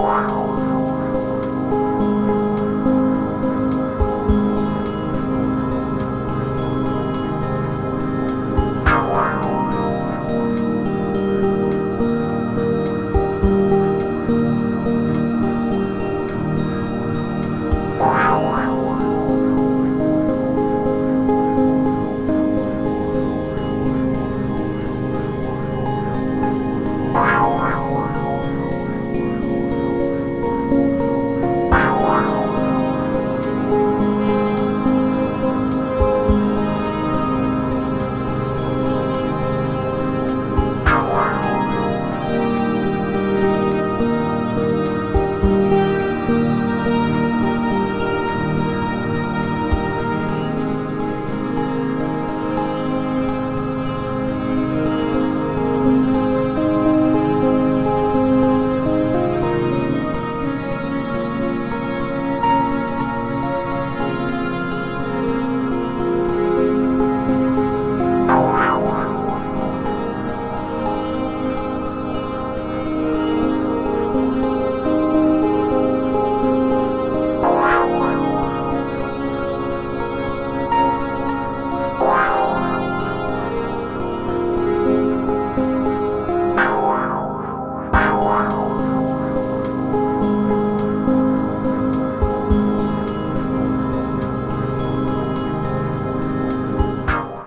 Wow.